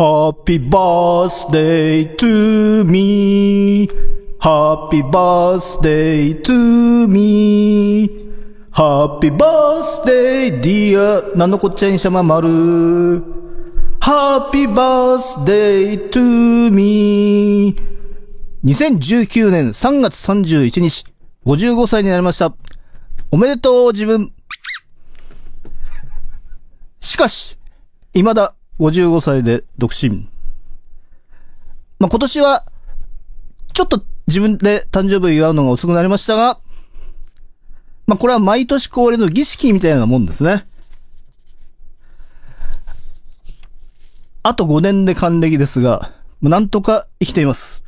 Happy birthday to me. Happy birthday to me. Happy birthday dear なのこっちゃにしゃままる。Happy birthday to me. 2019年3月31日、55歳になりました。おめでとう自分。しかし、未だ55歳で独身。まあ、今年は、ちょっと自分で誕生日を祝うのが遅くなりましたが、まあ、これは毎年恒例の儀式みたいなもんですね。あと5年で還暦ですが、まあなんとか生きています。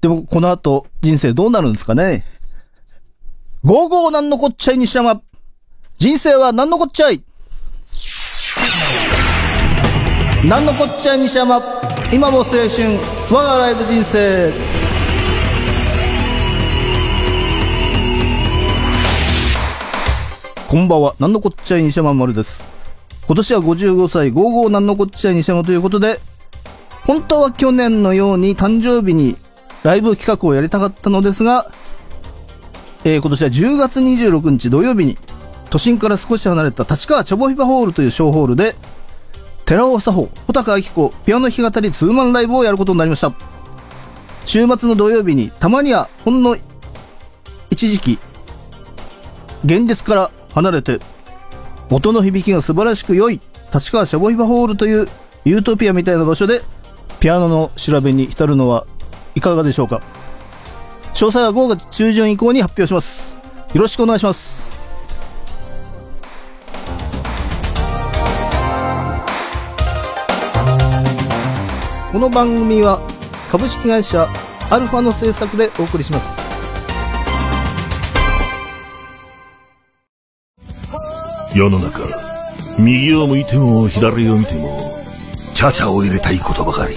でも、この後、人生どうなるんですかね。ゴーゴーなんのこっちゃいにしゃま。人生はなんのこっちゃい。なんのこっちゃいにしゃま。今も青春。我がライブ人生。こんばんは。なんのこっちゃいにしゃままるです。今年は55歳、55なんのこっちゃいにしゃまということで、本当は去年のように誕生日にライブ企画をやりたかったのですが、えー今年は10月26日土曜日に、都心から少し離れた立川チャボヒバホールという小ホールで、寺尾佐穂、穂高明子、ピアノ弾き語りツーマンライブをやることになりました。週末の土曜日に、たまにはほんの一時期、現実から離れて、音の響きが素晴らしく良い、立川シャボヒバホールというユートピアみたいな場所で、ピアノの調べに浸るのはいかがでしょうか詳細は5月中旬以降に発表します。よろしくお願いします。この番組は株式会社アルファの制作でお送りします。世の中右を向いても左を見てもチャチャを入れたいことばかり。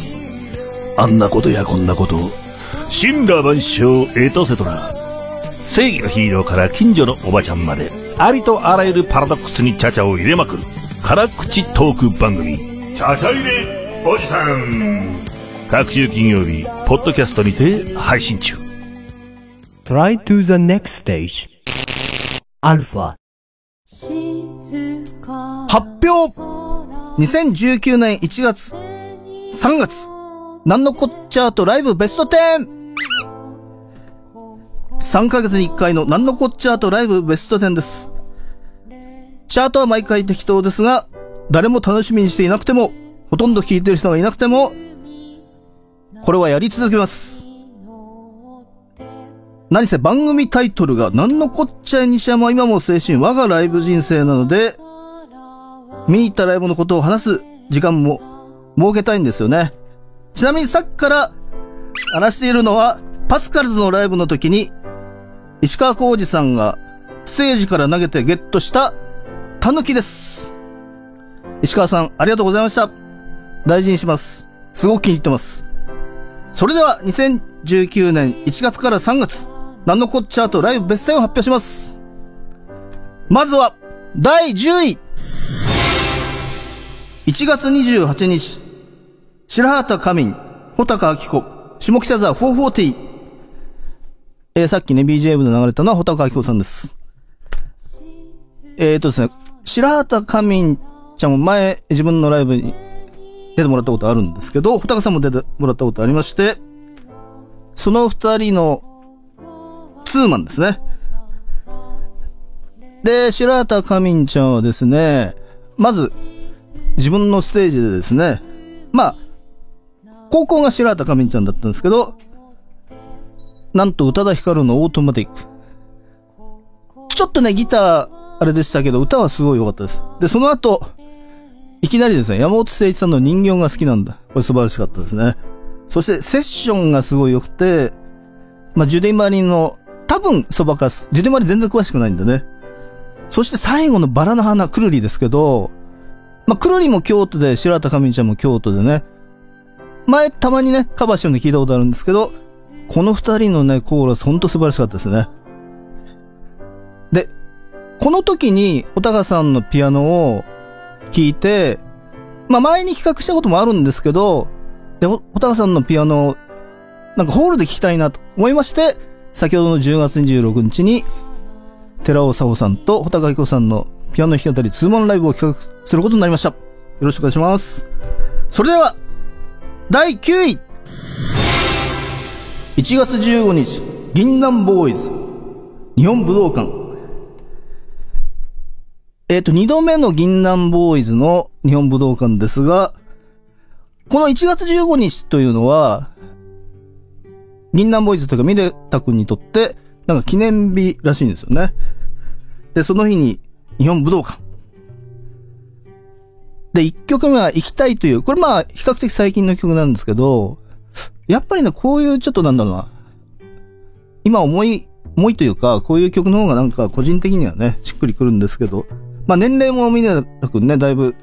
あんなことやこんなこと神羅万象エトセトラ。正義のヒーローから近所のおばちゃんまでありとあらゆるパラドックスにチャチャを入れまくる。辛口トーク番組。チャチャ入れ!おじさん各週金曜日ポッドキャストにて配信中 Try to the next stage. Alpha. 発表 !2019 年1月、3月、なんのこっちゃーとライブベスト 10!3 ヶ月に1回のなんのこっちゃーとライブベスト10です。チャートは毎回適当ですが、誰も楽しみにしていなくても、ほとんど聞いてる人がいなくても、これはやり続けます。何せ番組タイトルが、なんのこっちゃい西山今も青春我がライブ人生なので、見に行ったライブのことを話す時間も設けたいんですよね。ちなみにさっきから話しているのは、パスカルズのライブの時に、石川浩二さんがステージから投げてゲットしたタヌキです。石川さん、ありがとうございました。大事にします。すごく気に入ってます。それでは、2019年1月から3月、なんのこっちゃとライブベスト10を発表します。まずは、第10位。1月28日、白畑仮眠、穂高明子、下北沢440。えー、さっきね、BGM で流れたのは穂高明子さんです。えーとですね、白畑仮眠ちゃんも前、自分のライブに出てもらったことあるんですけど、穂高さんも出てもらったことありまして、その二人のツーマンですね。で、白畑仮眠ちゃんはですね、まず、自分のステージでですね、まあ、高校が白畑仮眠ちゃんだったんですけど、なんと宇多田ヒカルのオートマティック。ちょっとね、ギター、あれでしたけど、歌はすごい良かったです。で、その後、いきなりですね、山本誠一さんの人形が好きなんだ。これ素晴らしかったですね。そして、セッションがすごい良くて、まあ、ジュディマリの、多分、そばかす。ジュディマリ全然詳しくないんでね。そして最後のバラの花、くるりですけど、まあ、くるりも京都で、白畑かみちゃんも京都でね。前、たまにね、カバーしてるの聞いたことあるんですけど、この二人のね、コーラス、ほんと素晴らしかったですね。で、この時に、おたかさんのピアノを聴いて、まあ前に企画したこともあるんですけど、で、ほ、ほたかさんのピアノ、なんかホールで聴きたいなと思いまして、先ほどの10月26日に、寺尾沙穂さんと穂高彦さんのピアノ弾き語りツーマンライブを企画することになりました。よろしくお願いします。それでは、第9位 !1 月15日、銀杏ボーイズ、日本武道館。えっ、と、2度目の銀杏ボーイズの日本武道館ですが、この1月15日というのは、銀杏ボーイズというか、ミネタ君にとって、なんか記念日らしいんですよね。で、その日に日本武道館。で、1曲目は行きたいという、これまあ、比較的最近の曲なんですけど、やっぱりね、こういうちょっとなんだろうな。今重い、重いというか、こういう曲の方がなんか個人的にはね、しっくりくるんですけど、まあ年齢もミネタ君ね、だいぶ、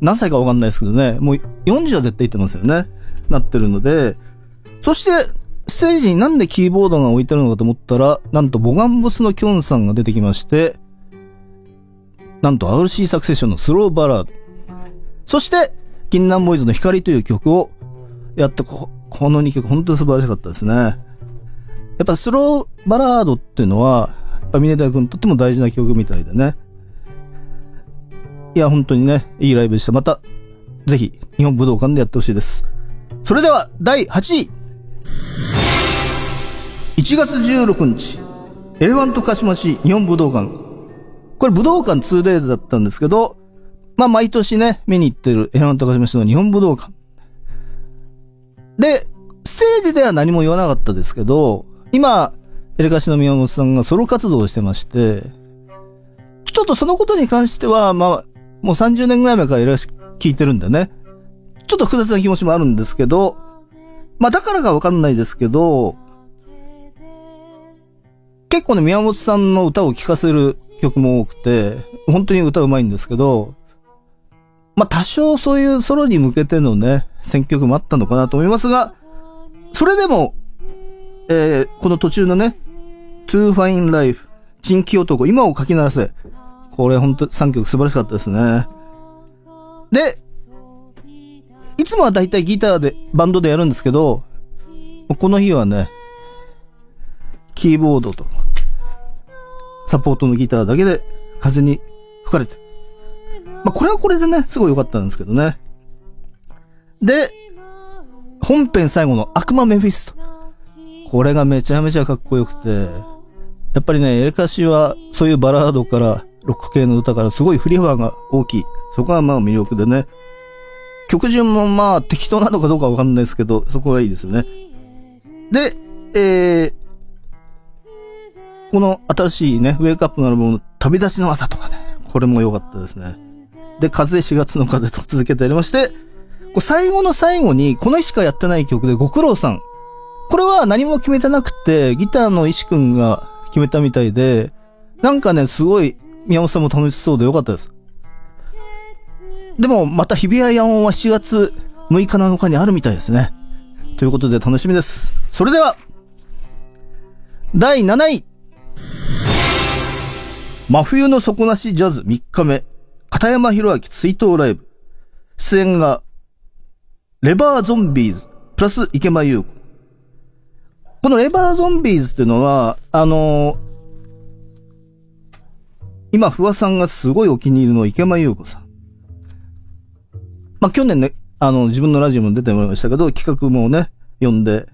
何歳かわかんないですけどね、もう40は絶対言ってますよね。なってるので、そして、ステージになんでキーボードが置いてあるのかと思ったら、なんとボガンボスのキョンさんが出てきまして、なんと RC サクセッションのスローバラード。そして、銀杏ボーイズの光という曲をやったこ、この2曲本当に素晴らしかったですね。やっぱスローバラードっていうのは、やっぱミネタ君にとっても大事な曲みたいでね。いや、本当にね、いいライブでした。また、ぜひ、日本武道館でやってほしいです。それでは、第8位。1月16日、エレファントカシマシ日本武道館。これ武道館 2days だったんですけど、まあ毎年ね、見に行ってるエレファントカシマシの日本武道館。で、ステージでは何も言わなかったですけど、今、エレカシの宮本さんがソロ活動をしてまして、ちょっとそのことに関しては、まあ、もう30年ぐらい前からいろいろ聞いてるんでね、ちょっと複雑な気持ちもあるんですけど、まあだからかわかんないですけど、結構ね、宮本さんの歌を聴かせる曲も多くて、本当に歌うまいんですけど、まあ多少そういうソロに向けてのね、選曲もあったのかなと思いますが、それでも、えー、この途中のね、To Fine Life、珍気男、今を書き鳴らせ。これ本当3曲素晴らしかったですね。で、いつもはだいたいギターで、バンドでやるんですけど、この日はね、キーボードと、サポートのギターだけで風に吹かれて。まあ、これはこれでね、すごい良かったんですけどね。で、本編最後の悪魔メフィスト。これがめちゃめちゃかっこよくて、やっぱりね、エレカシはそういうバラードから、ロック系の歌からすごい振り幅が大きい。そこがまあ魅力でね。曲順もまあ適当なのかどうかわかんないですけど、そこがいいですよね。で、えー、この新しいね、ウェイクアップのアルバムの旅立ちの朝とかね、これも良かったですね。で、風4月の風と続けてやりまして、これ最後の最後に、この日しかやってない曲で、ご苦労さん。これは何も決めてなくて、ギターの石くんが決めたみたいで、なんかね、すごい、宮本さんも楽しそうでよかったです。でも、また日比谷野音は7月6日7日にあるみたいですね。ということで楽しみです。それでは、第7位。真冬の底なしジャズ3日目。片山博明追悼ライブ。出演が、レバーゾンビーズ、プラス池間優子。このレバーゾンビーズっていうのは、あのー今、不破さんがすごいお気に入りの池間優子さん。まあ、去年ね、あの、自分のラジオも出てもらいましたけど、企画もね、読んで。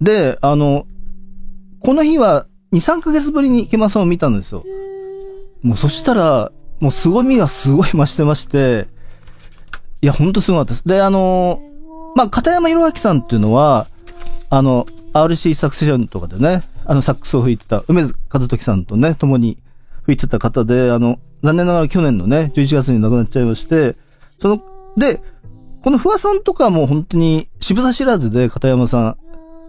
で、あの、この日は2、3ヶ月ぶりに池間さんを見たんですよ。もうそしたら、もう凄みがすごい増してまして、いや、ほんとすごかったです。で、あのまあ、片山博明さんっていうのは、あの、RC サクセションとかでね、あの、サックスを吹いてた梅津和時さんとね、共に吹いてた方で、あの、残念ながら去年のね、11月に亡くなっちゃいまして、その、で、この不破さんとかも本当に渋沢知らずで片山さん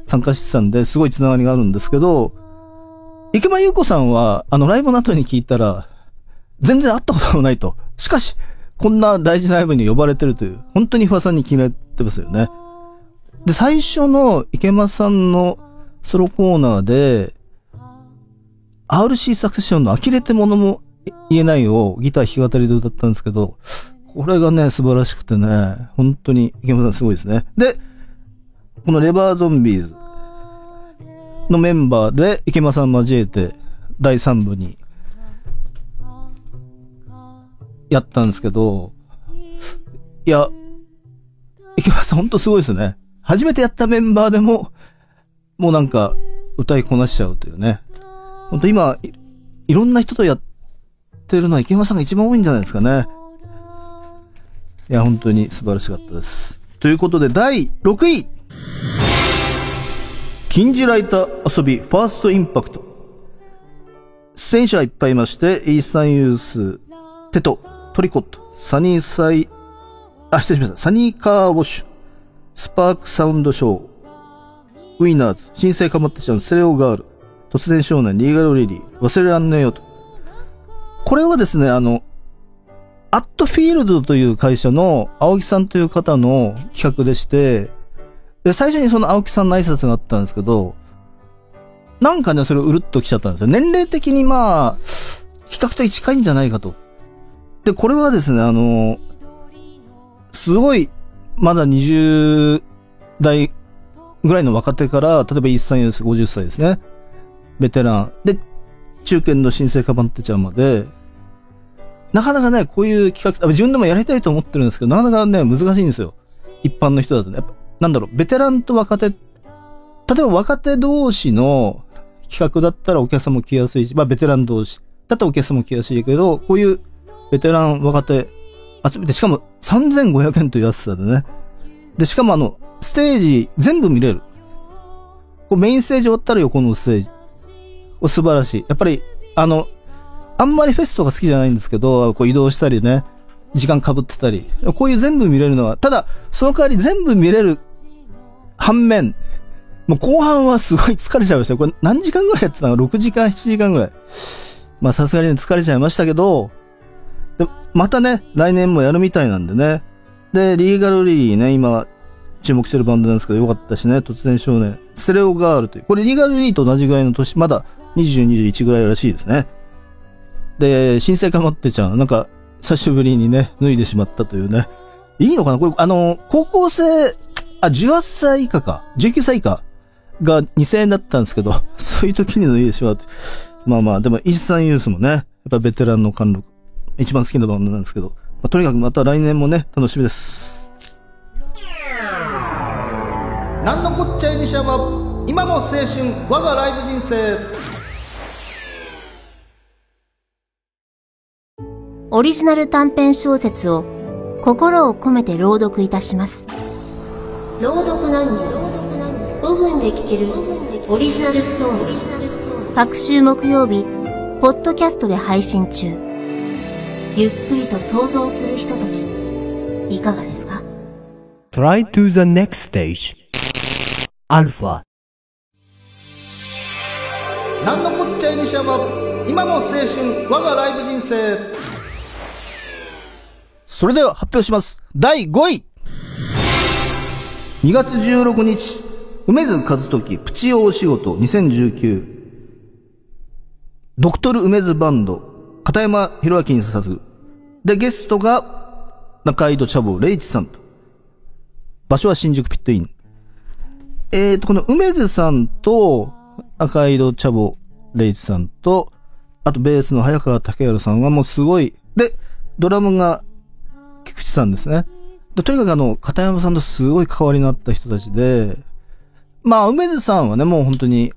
参加してたんで、すごいつながりがあるんですけど、池間優子さんは、あの、ライブの後に聞いたら、全然会ったこともないと。しかし、こんな大事なライブに呼ばれてるという、本当に不破さんに気になってますよね。で、最初の池間さんのソロコーナーで、RC サクセションの呆れてものも言えないをギター弾き語りで歌ったんですけど、これがね、素晴らしくてね、本当に池山さんすごいですね。で、このレバーゾンビーズのメンバーで池間さん交えて第3部にやったんですけど、いや、池間さんほんとすごいですね。初めてやったメンバーでも、もうなんか歌いこなしちゃうというね。ほんと今い、いろんな人とやってるのは池間さんが一番多いんじゃないですかね。いや、本当に素晴らしかったです。ということで、第6位禁じられた遊び、ファーストインパクト。出演者はいっぱいいまして、イースタンユース、テト、トリコット、サニーサイ、あ、失礼しました。サニーカーウォッシュ、スパークサウンドショー、ウィナーズ、新生かまってちゃん、セレオガール、突然少年、リーガルリリー、忘れらんねえよと。これはですね、あの、アットフィールドという会社の青木さんという方の企画でして、で、最初にその青木さんの挨拶があったんですけど、なんかね、それをうるっと来ちゃったんですよ。年齢的にまあ、比較的近いんじゃないかと。で、これはですね、あの、すごい、まだ20代ぐらいの若手から、例えばイースタンユース50歳ですね。ベテラン。で、中堅の新生カバンテちゃんまで、なかなかね、こういう企画、自分でもやりたいと思ってるんですけど、なかなかね、難しいんですよ。一般の人だとね。やっぱなんだろう、ベテランと若手、例えば若手同士の企画だったらお客さんも来やすいし、まあベテラン同士だったらお客さんも来やすいけど、こういうベテラン若手集めて、しかも3500円という安さでね。で、しかもあの、ステージ全部見れる。こうメインステージ終わったら横のステージ。素晴らしい。やっぱり、あの、あんまりフェスとか好きじゃないんですけど、こう移動したりね、時間被ってたり、こういう全部見れるのは、ただ、その代わり全部見れる反面、もう後半はすごい 疲れちゃいました。これ何時間ぐらいやってたの ?6 時間、7時間ぐらい。まあさすがに疲れちゃいましたけど、でまたね、来年もやるみたいなんでね。で、リーガルリーね、今、注目してるバンドなんですけど、よかったしね、突然少年。ステレオガールという。これリーガルリーと同じぐらいの年、まだ20、21ぐらいらしいですね。で、新生かまってちゃん、なんか、久しぶりにね、脱いでしまったというね。いいのかな？これ、あの、高校生、あ、18歳以下か、19歳以下が2000円だったんですけど、そういう時に脱いでしまう。まあまあ、でも、イースタンユースもね、やっぱベテランの貫禄、一番好きなバンドなんですけど、まあ、とにかくまた来年もね、楽しみです。なんのこっちゃい西山、今も青春、我がライブ人生。オリジナル短編小説を心を込めて朗読いたします。朗読何人5分で聞けるオリジナルストーリー。各週木曜日、ポッドキャストで配信中。ゆっくりと想像するひととき、いかがですか？Try to the next stage. Alpha. なんのこっちゃい西山、今も青春、我がライブ人生。それでは発表します。第5位 !2 月16日、梅津和時プチ大仕事2019。ドクトル梅津バンド、片山博明に捧ぐ。で、ゲストが、中井戸茶坊レイチさんと。場所は新宿ピットイン。えーと、この梅津さんと、赤井戸茶坊レイチさんと、あとベースの早川武弘さんはもうすごい。で、ドラムが菊池さんですね。とにかくあの、片山さんとすごい関わりのあった人たちで、まあ、梅津さんはね、もう本当に、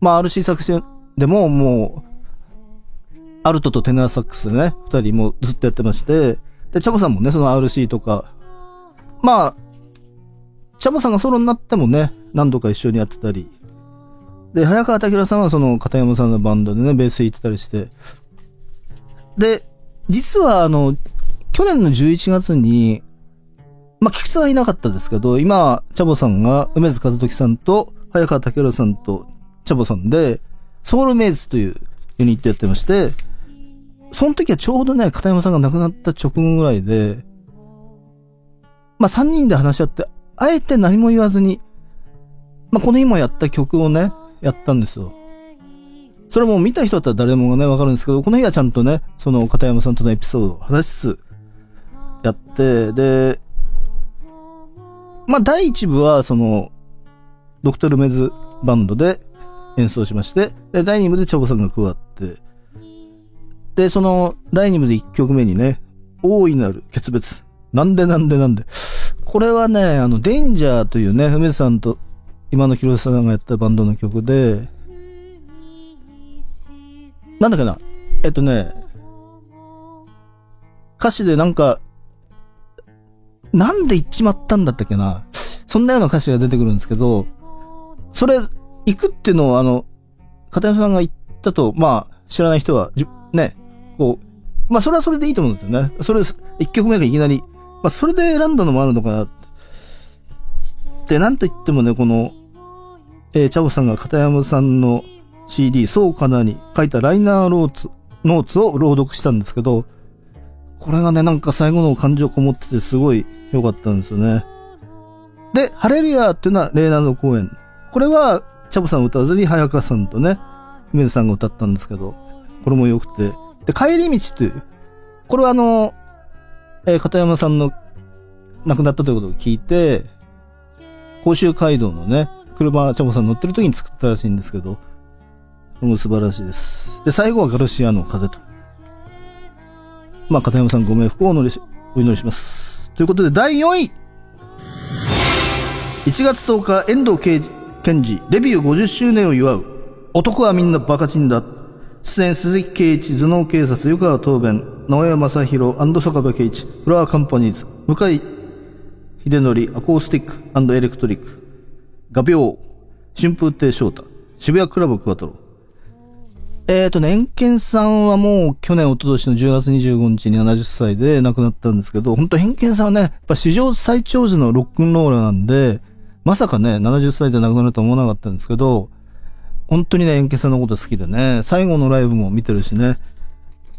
まあ、RC 作詞でももう、アルトとテナーサックスでね、二人もうずっとやってまして、で、チャボさんもね、その RC とか、まあ、チャボさんがソロになってもね、何度か一緒にやってたり、で、早川武さんはその片山さんのバンドでね、ベース弾いてたりして、で、実はあの、去年の11月に、まあ、菊池さんはいなかったですけど、今、チャボさんが梅津和時さんと、早川武さんと、チャボさんで、ソウルメイズというユニットやってまして、その時はちょうどね、片山さんが亡くなった直後ぐらいで、まあ、3人で話し合って、あえて何も言わずに、まあ、この今やった曲をね、やったんですよ。それも見た人だったら誰もがね、わかるんですけど、この日はちゃんとね、その片山さんとのエピソードを話しつつ、やって、で、まあ、第一部は、その、ドクトルメズバンドで演奏しまして、で、第二部でチャボさんが加わって、で、その、第二部で一曲目にね、大いなる決別。なんでなんでなんで。これはね、あの、デンジャーというね、梅津さんと今の広瀬さんがやったバンドの曲で、なんだっけな、えっとね、歌詞でなんか、なんで行っちまったんだったっけな？そんなような歌詞が出てくるんですけど、それ、行くっていうのをあの、片山さんが言ったと、まあ、知らない人は、じね、こう、まあ、それはそれでいいと思うんですよね。それ、一曲目がいきなり、まあ、それで選んだのもあるのかな。で、なんと言ってもね、この、えー、チャボさんが片山さんの CD、そうかなに書いたライナーローツ、ノーツを朗読したんですけど、これがね、なんか最後の感情こもっててすごい良かったんですよね。で、ハレルヤっていうのはレーナード公演。これは、チャボさん歌わずに早川さんとね、梅津さんが歌ったんですけど、これも良くて。で、帰り道という、これはあの、えー片山さんの亡くなったということを聞いて、甲州街道のね、車、チャボさん乗ってる時に作ったらしいんですけど、これも素晴らしいです。で、最後はガルシアの風と。まあ、片山さんご冥福をお祈りしお祈りします。ということで、第4位 !1 月10日、遠藤刑事、検事、デビュー50周年を祝う。男はみんなバカチンだ。出演鈴木圭一、頭脳警察、湯川東弁、直江正宏、アンドソカバ圭一、フラワーカンパニーズ、向井秀則、アコースティックエレクトリック、画鋲、春風亭昇太、渋谷クラブクワトロ。えーとね、エンケンさんはもう去年、一昨年の10月25日に70歳で亡くなったんですけど、本当エンケンさんはね、やっぱ史上最長寿のロックンローラーなんで、まさかね、70歳で亡くなるとは思わなかったんですけど、本当にね、エンケンさんのこと好きでね、最後のライブも見てるしね。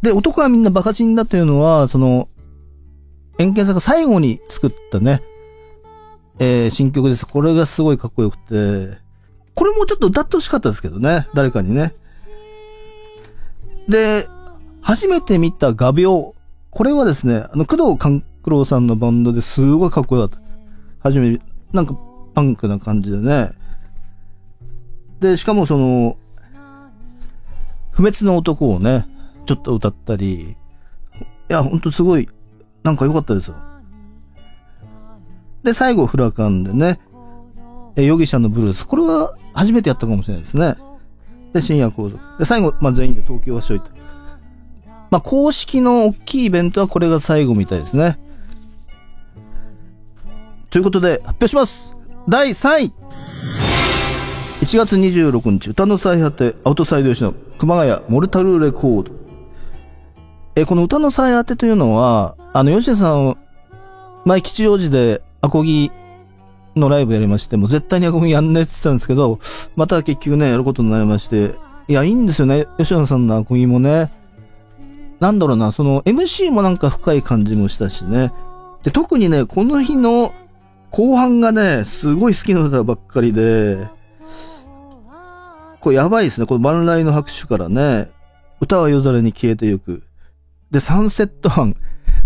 で、男はみんなバカチンだというのは、その、エンケンさんが最後に作ったね、えー、新曲です。これがすごいかっこよくて、これもちょっと歌ってほしかったですけどね、誰かにね。で、初めて見た画鋲。これはですね、あの、工藤官九郎さんのバンドですごいかっこよかった。初め、なんかパンクな感じでね。で、しかもその、不滅の男をね、ちょっと歌ったり、いや、ほんとすごい、なんか良かったですよ。で、最後、フラカンでね、え、容疑者のブルース。これは初めてやったかもしれないですね。で、深夜皇族。で、最後、まあ、全員で東京はしといた。まあ、公式の大きいイベントはこれが最後みたいですね。ということで、発表します第3位 !1 月26日、歌の最果て、アウトサイド吉野、熊谷、モルタルレコード。え、この歌の最果てというのは、あの、吉野さん、前吉祥寺で、アコギのライブやりまして、もう絶対にアコギやんねえって言ってたんですけど、また結局ね、やることになりまして、いや、いいんですよね。吉野さんのアコギもね。なんだろうな、その MC もなんか深い感じもしたしね。で、特にね、この日の後半がね、すごい好きな歌ばっかりで、これやばいですね。この万来の拍手からね、歌は夜空に消えてゆく。で、サンセット班。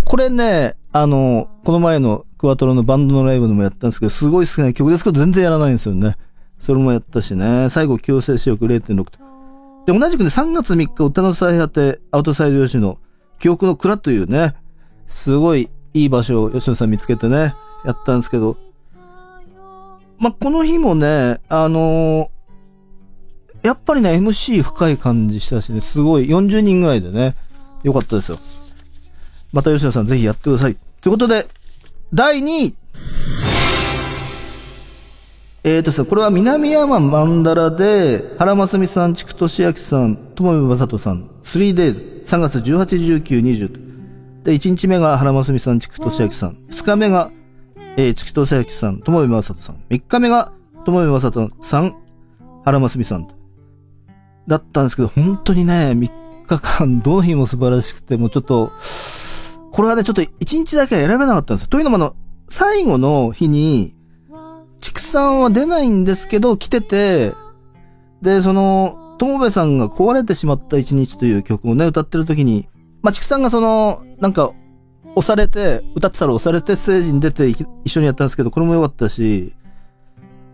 これね、あの、この前のクワトロのバンドのライブでもやったんですけど、すごい好きな曲ですけど、全然やらないんですよね。それもやったしね。最後、強制視力0.6と。で、同じくね、3月3日、歌の最果て、アウトサイド吉野、記憶の蔵というね、すごいいい場所を吉野さん見つけてね、やったんですけど、ま、この日もね、あのーやっぱりね、MC 深い感じしたしね、すごい、40人ぐらいでね、よかったですよ。また吉野さんぜひやってください。ということで、第2位えーとですね、これは南山曼荼羅で、原真澄さん、筑俊明さん、友部正人さん、3days、3月18、19、20と。で、1日目が原真澄さん、筑俊明さん。2日目が、えー、筑俊明さん、友部正人さん。3日目が、友部正人さん、原真澄さん。だったんですけど、本当にね、3日間、どの日も素晴らしくて、もうちょっと、これはね、ちょっと1日だけは選べなかったんですよ。というのもあの、最後の日に、畜産は出ないんですけど、来てて、で、その、友部さんが壊れてしまった一日という曲をね、歌ってる時に、まあ、畜産がその、なんか、押されて、歌ってたら押されてステージに出て一緒にやったんですけど、これも良かったし、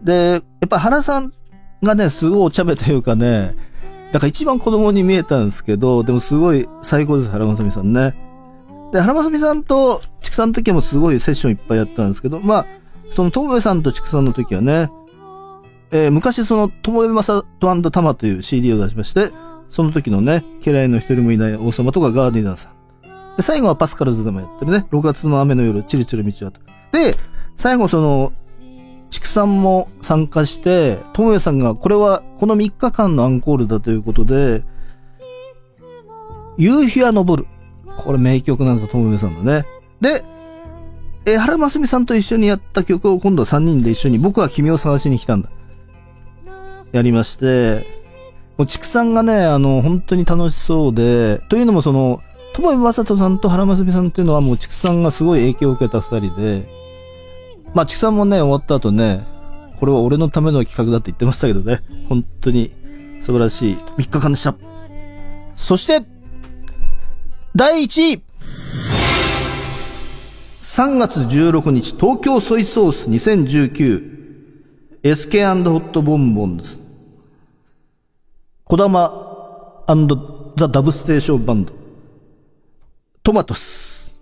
で、やっぱ原さんがね、すごいお茶目というかね、なんか一番子供に見えたんですけど、でもすごい最高です、原正美さんね。で、原正美さんと畜産の時もすごいセッションいっぱいやったんですけど、まあ、その友部さんと畜産の時はね、えー昔その友部正人玉という CD を出しまして、その時のね、家来の一人もいない王様とかガーディナーさん。で、最後はパスカルズでもやってるね、6月の雨の夜、チルチル道はと。で、最後その、畜産も参加して、友部さんが、これはこの3日間のアンコールだということで、夕日は昇る。これ名曲なんですよ、友部さんのね。で、えー原真澄さんと一緒にやった曲を今度は3人で一緒に、僕は君を探しに来たんだ。やりまして、もう畜産がね、あの、本当に楽しそうで、というのもその、友部正人さんと原真澄さんっていうのはもう畜産がすごい影響を受けた二人で、まあ畜産もね、終わった後ね、これは俺のための企画だって言ってましたけどね、本当に素晴らしい3日間でした。そして、第1位3月16日、東京ソイソース 2019SK& ホットボンボンズ。小玉ザ・ダブステーションバンド。トマトス。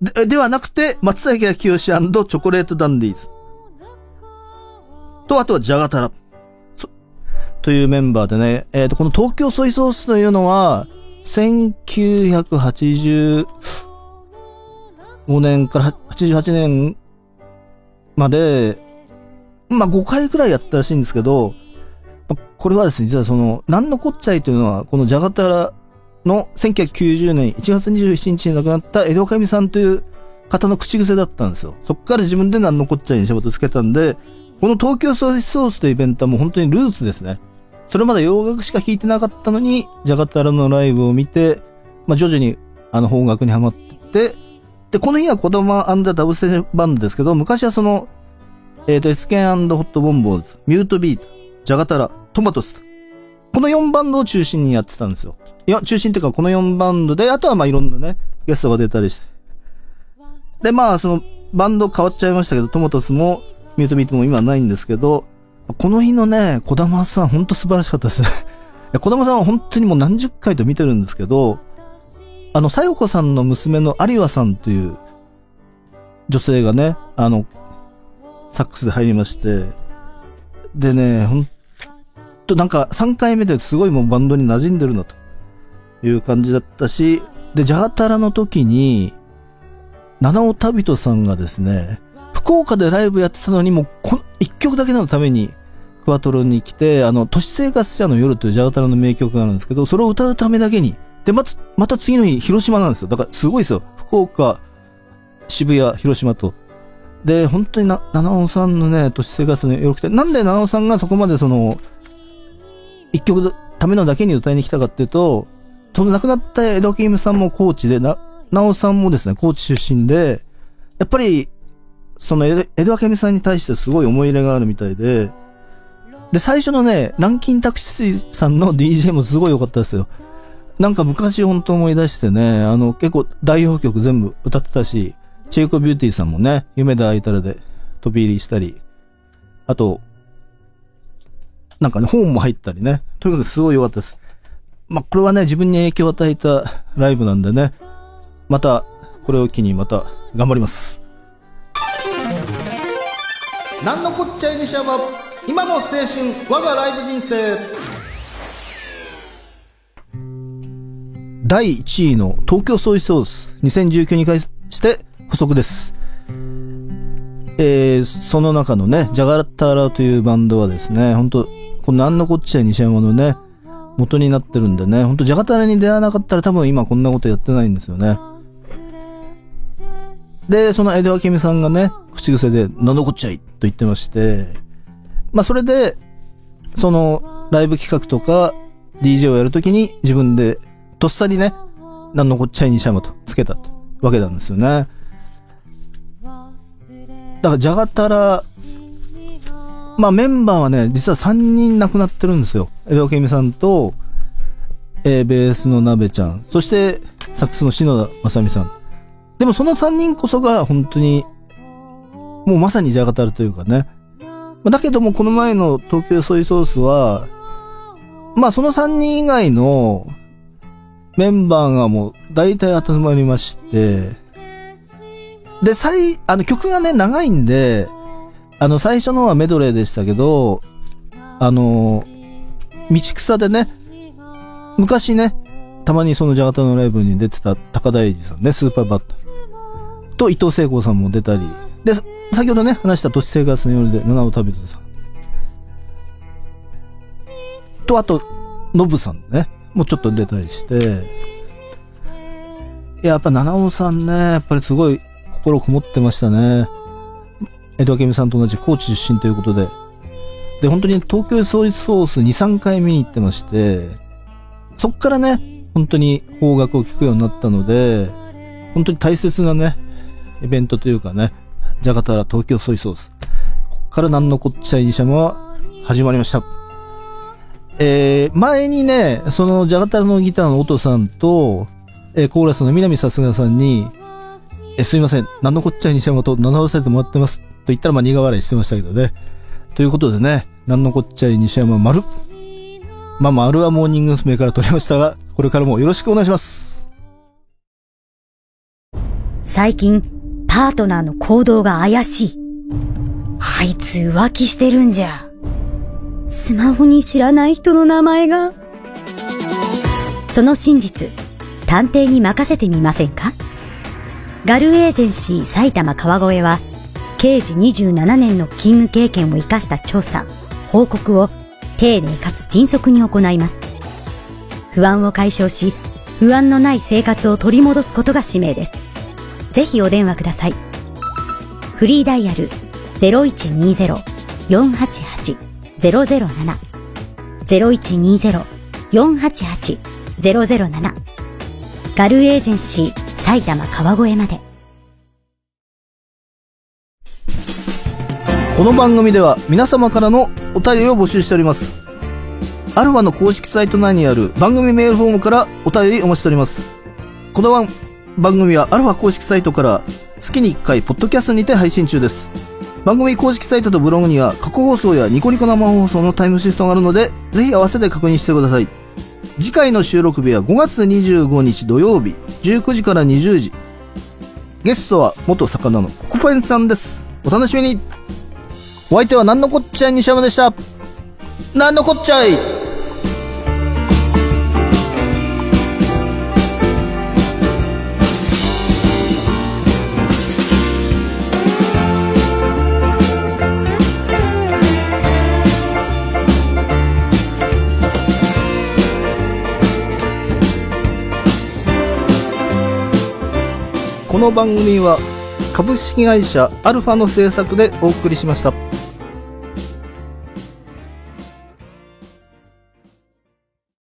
でではなくて、松崎明義チョコレートダンディーズ。と、あとはジャガタラ。というメンバーでね、えっ、と、この東京ソイソースというのは、1985年から88年まで、まあ、5回くらいやったらしいんですけど、まあこれはですね、実はその、なんのこっちゃいというのは、このジャガタラの1990年1月27日に亡くなった江戸上さんという方の口癖だったんですよ。そこから自分でなんのこっちゃいに仕事つけたんで、この東京ソイソースというイベントはもう本当にルーツですね。それまで洋楽しか聴いてなかったのに、ジャガタラのライブを見て、まあ徐々にあの邦楽にハマってて、で、この日は子供ダブステバンドですけど、昔はその、えっ、と、エスケンホットボンボーズ、ミュートビート、ジャガタラ、トマトス。この4バンドを中心にやってたんですよ。いや、中心っていうかこの4バンドで、あとはまあいろんなね、ゲストが出たりして。で、まあその、バンド変わっちゃいましたけど、トマトスも、ミュートビートも今ないんですけど、この日のね、小玉さん、ほんと素晴らしかったです。小玉さんは本当にもう何十回と見てるんですけど、あの、さよこさんの娘の有和さんという女性がね、あの、サックスで入りまして、でね、ほんとなんか3回目ですごいもうバンドに馴染んでるなという感じだったし、で、ジャガタラの時に、七尾旅人さんがですね、福岡でライブやってたのにもう一曲だけのためにクワトロに来て、あの、都市生活者の夜というジャガタラの名曲があるんですけど、それを歌うためだけに、で、また、また次の日、広島なんですよ。だからすごいですよ。福岡、渋谷、広島と。で、本当にな、七尾さんのね、都市生活の夜来て、なんで七尾さんがそこまでその、一曲ためのだけに歌いに来たかっていうと、その亡くなった江戸明さんも高知で、な、なおさんもですね、高知出身で、やっぱり、その江戸江戸明さんに対してすごい思い入れがあるみたいで、で、最初のね、ランキンタクシーさんの DJ もすごい良かったですよ。なんか昔本当思い出してね、あの、結構代表曲全部歌ってたし、チェイコビューティーさんもね、夢で会えたらで飛び入りしたり、あと、なんかね、本も入ったりね、とにかくすごい良かったです。まあ、これはね、自分に影響を与えたライブなんでね、また、これを機にまた頑張ります。なんのこっちゃい西山、今の青春、我がライブ人生。第1位の東京ソイソース2019に関して補足です。えー、その中のね、ジャガタラというバンドはですね、本当このなんのこっちゃい西山のね、元になってるんでね、本当ジャガタラに出会わなかったら多分今こんなことやってないんですよね。で、その江戸明美さんがね、口癖で、なんのこっちゃいと言ってまして、まあそれで、その、ライブ企画とか、DJ をやるときに自分で、とっさにね、なんのこっちゃいにしゃまとつけたとわけなんですよね。だから、ジャガタラ、まあメンバーはね、実は3人亡くなってるんですよ。江戸明美さんと、えーベースの鍋ちゃん、そして、サックスの篠田正美さん。でもその3人こそが本当に、もうまさにジャガタルというかね。だけどもこの前の東京ソイソースは、まあその3人以外のメンバーがもう大体集まりまして、で、最、あの曲がね、長いんで、あの最初のはメドレーでしたけど、あの、道草でね、昔ね、たまにそのジャガタのライブに出てた高田英二さんね、スーパーバット。と伊藤聖子さんも出たり、で、先ほどね、話した都市生活の夜で七尾旅人さん。と、あと、ノブさんね、もうちょっと出たりして、いや、やっぱ七尾さんね、やっぱりすごい心こもってましたね。江戸明美さんと同じ高知出身ということで。で、本当に東京ソイソース2、3回見に行ってまして、そっからね、本当に方角を聞くようになったので、本当に大切なね、イベントというかね、ジャガタラ東京ソイソース。こっからなんのこっちゃいにしゃもは始まりました。えー、前にね、そのジャガタラのギターの音さんと、えーコーラスの南さすがさんに、えーすいません、なんのこっちゃいにしゃもと名乗らせてもらってます。と言ったらまあ苦笑いしてましたけどね。ということでね、なんのこっちゃい西山丸。まあ、丸はモーニング娘。から取りましたが、これからもよろしくお願いします。最近、パートナーの行動が怪しい。あいつ浮気してるんじゃ。スマホに知らない人の名前が。その真実、探偵に任せてみませんか？ガルエージェンシー埼玉川越は、刑事27年の勤務経験を生かした調査、報告を丁寧かつ迅速に行います。不安を解消し、不安のない生活を取り戻すことが使命です。ぜひお電話ください。フリーダイヤル0120-488-007 0120-488-007ガルエージェンシー埼玉川越まで。この番組では皆様からのお便りを募集しております。アルファの公式サイト内にある番組メールフォームからお便りお待ちしております。この番番組はアルファ公式サイトから月に1回ポッドキャストにて配信中です。番組公式サイトとブログには過去放送やニコニコ生放送のタイムシフトがあるので、ぜひ合わせて確認してください。次回の収録日は5月25日土曜日19時から20時。ゲストは元魚のココペンさんです。お楽しみにお相手はなんのこっちゃい西山でした。なんのこっちゃいの番組は株式会社アルファの制作でお送りしました。